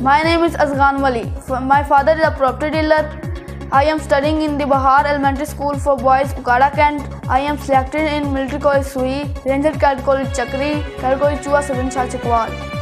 My name is Azgan Wali. My father is a property dealer. I am studying in the Bahar Elementary School for Boys, Okara Cantt. I am selected in Military College Sui, Ranger Cadet College Chakri, Cadet College Choa, Saidan Shah Chakwal.